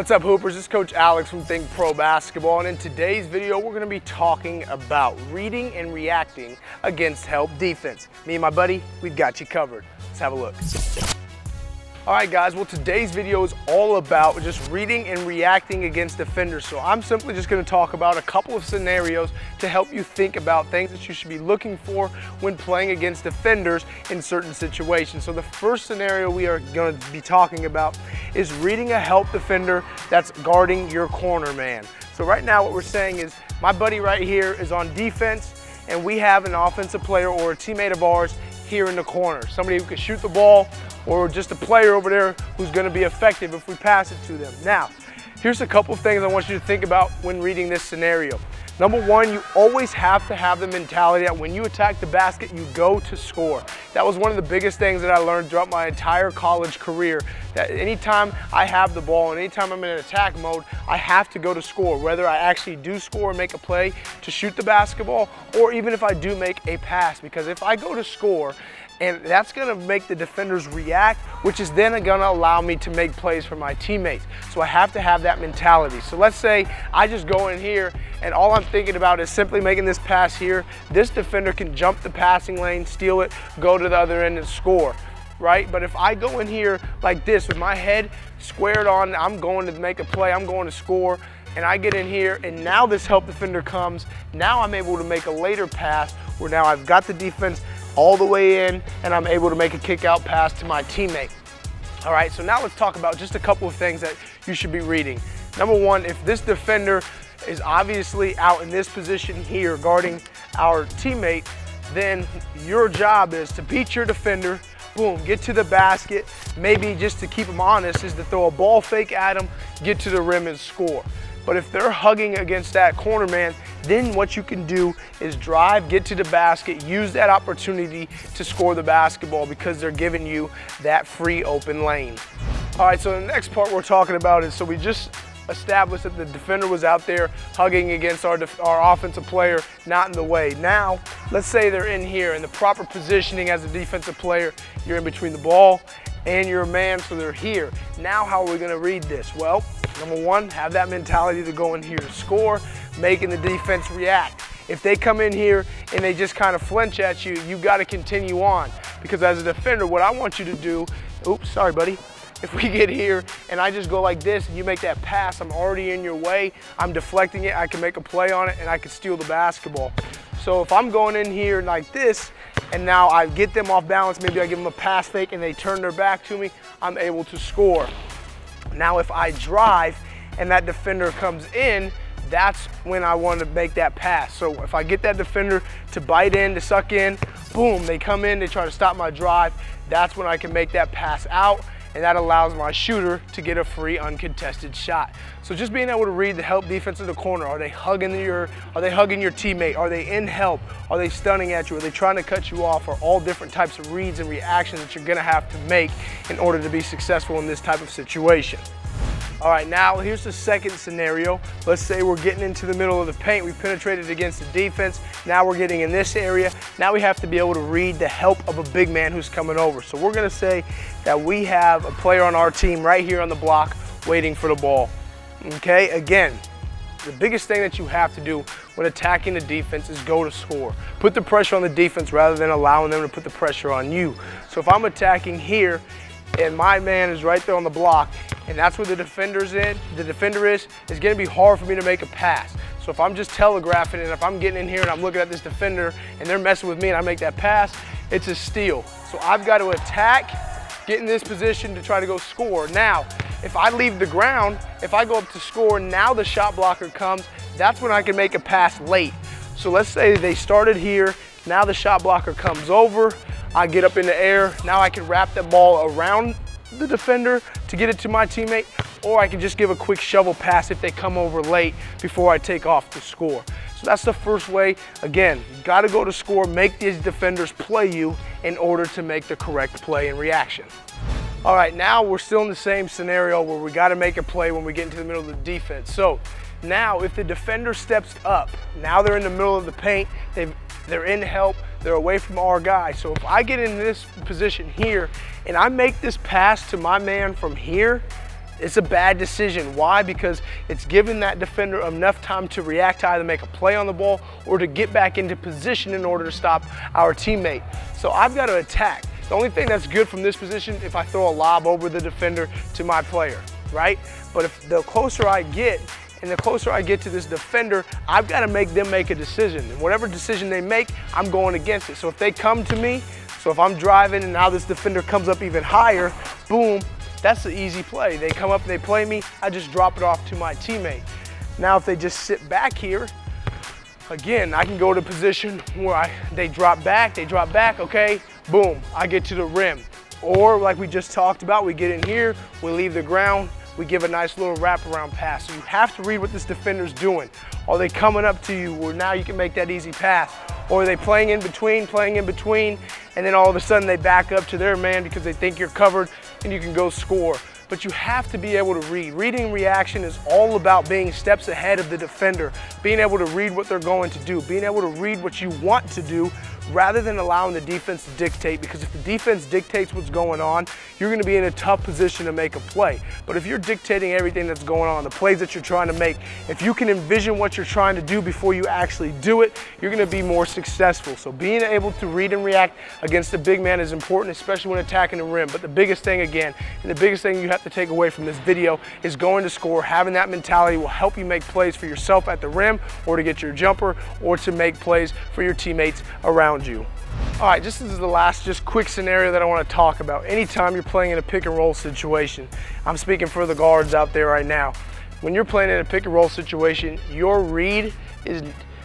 What's up Hoopers, this is Coach Alex from THINCPRO Basketball and in today's video we're going to be talking about reading and reacting against help defense. Me and my buddy, we've got you covered. Let's have a look. All right guys, well today's video is all about just reading and reacting against defenders. So I'm simply just gonna talk about a couple of scenarios to help you think about things that you should be looking for when playing against defenders in certain situations. So the first scenario we are gonna be talking about is reading a help defender that's guarding your corner man. So right now what we're saying is my buddy right here is on defense and we have an offensive player or a teammate of ours here in the corner. Somebody who can shoot the ball or just a player over there who's gonna be effective if we pass it to them. Now, here's a couple of things I want you to think about when reading this scenario. Number one, you always have to have the mentality that when you attack the basket, you go to score. That was one of the biggest things that I learned throughout my entire college career, that anytime I have the ball and anytime I'm in attack mode, I have to go to score, whether I actually do score and make a play to shoot the basketball, or even if I do make a pass, because if I go to score and that's gonna make the defenders react, which is then gonna allow me to make plays for my teammates. So I have to have that mentality. So let's say I just go in here and all I'm thinking about is simply making this pass here. This defender can jump the passing lane, steal it, go to the other end and score right? But if I go in here like this with my head squared on, I'm going to make a play, I'm going to score, and I get in here and now this help defender comes, now I'm able to make a later pass where now I've got the defense all the way in and I'm able to make a kick out pass to my teammate. All right, so now let's talk about just a couple of things that you should be reading. Number one, if this defender is obviously out in this position here guarding our teammate, then your job is to beat your defender, boom, get to the basket, maybe just to keep him honest is to throw a ball fake at him, get to the rim and score. But if they're hugging against that corner man, then what you can do is drive, get to the basket, use that opportunity to score the basketball because they're giving you that free open lane. All right, so the next part we're talking about is, so we just established that the defender was out there hugging against our, our offensive player, not in the way. Now, let's say they're in here in the proper positioning as a defensive player. You're in between the ball and your man, so they're here. Now, how are we gonna read this? Well, Number one, have that mentality to go in here to score, making the defense react. If they come in here and they just kind of flinch at you, you got to continue on. Because as a defender, what I want you to do, oops, sorry, buddy. If we get here and I just go like this and you make that pass, I'm already in your way, I'm deflecting it, I can make a play on it and I can steal the basketball. So if I'm going in here like this and now I get them off balance, maybe I give them a pass fake and they turn their back to me, I'm able to score. Now if I drive and that defender comes in, that's when I want to make that pass. So if I get that defender to bite in, to suck in, boom, they come in, they try to stop my drive, that's when I can make that pass out and that allows my shooter to get a free uncontested shot. So just being able to read the help defense of the corner, are they hugging your, are they hugging your teammate? Are they in help? Are they stunning at you? Are they trying to cut you off? Are all different types of reads and reactions that you're gonna have to make in order to be successful in this type of situation. All right, now here's the second scenario. Let's say we're getting into the middle of the paint. We penetrated against the defense. Now we're getting in this area. Now we have to be able to read the help of a big man who's coming over. So we're gonna say that we have a player on our team right here on the block waiting for the ball. Okay, again, the biggest thing that you have to do when attacking the defense is go to score. Put the pressure on the defense rather than allowing them to put the pressure on you. So if I'm attacking here and my man is right there on the block and that's where the defender's in, the defender is, it's gonna be hard for me to make a pass. So if I'm just telegraphing and if I'm getting in here and I'm looking at this defender and they're messing with me and I make that pass, it's a steal. So I've got to attack, get in this position to try to go score. Now, if I leave the ground, if I go up to score, now the shot blocker comes, that's when I can make a pass late. So let's say they started here, now the shot blocker comes over, I get up in the air, now I can wrap the ball around the defender to get it to my teammate, or I can just give a quick shovel pass if they come over late before I take off to score. So that's the first way. Again, you gotta go to score, make these defenders play you in order to make the correct play and reaction. All right, now we're still in the same scenario where we gotta make a play when we get into the middle of the defense. So now if the defender steps up, now they're in the middle of the paint, they've they're in help, they're away from our guy. So if I get in this position here and I make this pass to my man from here, It's a bad decision. Why? Because it's giving that defender enough time to react to either make a play on the ball or to get back into position in order to stop our teammate. So I've got to attack. The only thing that's good from this position, if I throw a lob over the defender to my player, right? But if the closer I get, and the closer I get to this defender, I've got to make them make a decision. And whatever decision they make, I'm going against it. So if they come to me, so if I'm driving and now this defender comes up even higher, boom, that's the easy play. They come up and they play me, I just drop it off to my teammate. Now if they just sit back here, again, I can go to position where I, they drop back, they drop back, okay, boom, I get to the rim. Or like we just talked about, we get in here, we leave the ground, we give a nice little wraparound pass. So you have to read what this defender's doing. Are they coming up to you where now you can make that easy pass? Or are they playing in between, playing in between, and then all of a sudden they back up to their man because they think you're covered and you can go score but you have to be able to read. Reading reaction is all about being steps ahead of the defender, being able to read what they're going to do, being able to read what you want to do rather than allowing the defense to dictate because if the defense dictates what's going on, you're gonna be in a tough position to make a play. But if you're dictating everything that's going on, the plays that you're trying to make, if you can envision what you're trying to do before you actually do it, you're gonna be more successful. So being able to read and react against a big man is important, especially when attacking the rim. But the biggest thing again, and the biggest thing you have to take away from this video is going to score. Having that mentality will help you make plays for yourself at the rim or to get your jumper or to make plays for your teammates around you. All right, just this is the last just quick scenario that I wanna talk about. Anytime you're playing in a pick and roll situation, I'm speaking for the guards out there right now. When you're playing in a pick and roll situation, your read is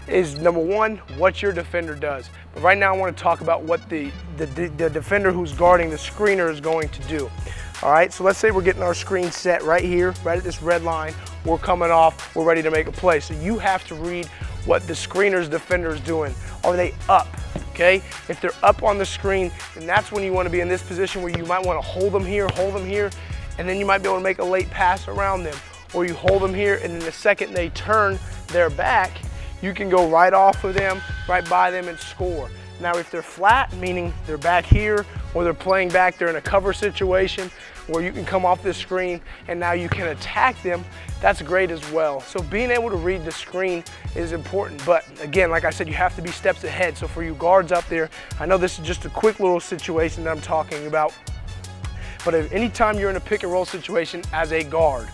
is number one, what your defender does. But right now I wanna talk about what the, the, the defender who's guarding the screener is going to do. All right, so let's say we're getting our screen set right here, right at this red line. We're coming off, we're ready to make a play. So you have to read what the screener's defender is doing. Are they up? okay? If they're up on the screen, then that's when you wanna be in this position where you might wanna hold them here, hold them here, and then you might be able to make a late pass around them. Or you hold them here, and then the second they turn their back, you can go right off of them, right by them and score. Now, if they're flat, meaning they're back here, or they're playing back, they're in a cover situation where you can come off this screen and now you can attack them, that's great as well. So being able to read the screen is important. But again, like I said, you have to be steps ahead. So for you guards up there, I know this is just a quick little situation that I'm talking about, but if anytime you're in a pick and roll situation as a guard,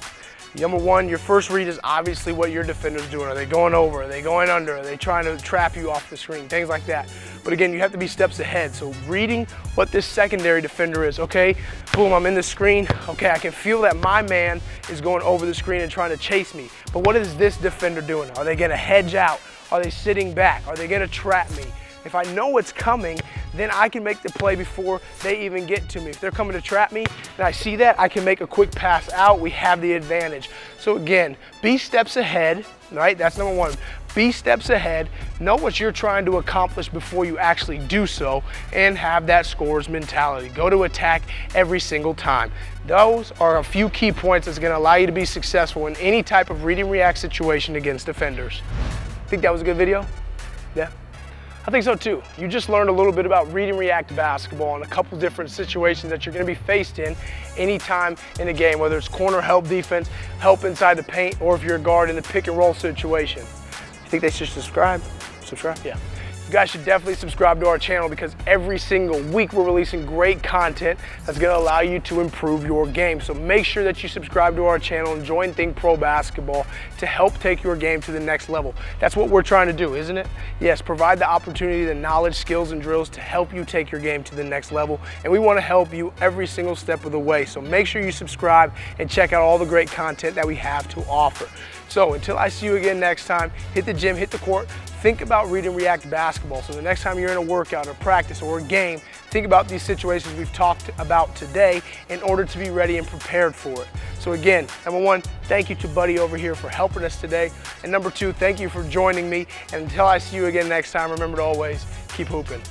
Number one, your first read is obviously what your defender's doing. Are they going over? Are they going under? Are they trying to trap you off the screen? Things like that. But again, you have to be steps ahead. So reading what this secondary defender is. Okay, boom, I'm in the screen. Okay, I can feel that my man is going over the screen and trying to chase me. But what is this defender doing? Are they gonna hedge out? Are they sitting back? Are they gonna trap me? If I know what's coming, then I can make the play before they even get to me. If they're coming to trap me and I see that, I can make a quick pass out. We have the advantage. So again, be steps ahead, right? That's number one. Be steps ahead, know what you're trying to accomplish before you actually do so, and have that scores mentality. Go to attack every single time. Those are a few key points that's gonna allow you to be successful in any type of read and react situation against defenders. Think that was a good video? Yeah? I think so too. You just learned a little bit about read and react basketball and a couple different situations that you're gonna be faced in anytime in a game, whether it's corner help defense, help inside the paint, or if you're a guard in the pick and roll situation. Think they should subscribe? Subscribe? Yeah. You guys should definitely subscribe to our channel because every single week we're releasing great content that's gonna allow you to improve your game. So make sure that you subscribe to our channel and join THINCPRO Basketball to help take your game to the next level. That's what we're trying to do, isn't it? Yes, provide the opportunity, the knowledge, skills, and drills to help you take your game to the next level. And we wanna help you every single step of the way. So make sure you subscribe and check out all the great content that we have to offer. So until I see you again next time, hit the gym, hit the court, think about read and react basketball. So the next time you're in a workout or practice or a game, think about these situations we've talked about today in order to be ready and prepared for it. So again, number one, thank you to Buddy over here for helping us today. And number two, thank you for joining me. And until I see you again next time, remember to always keep hooping.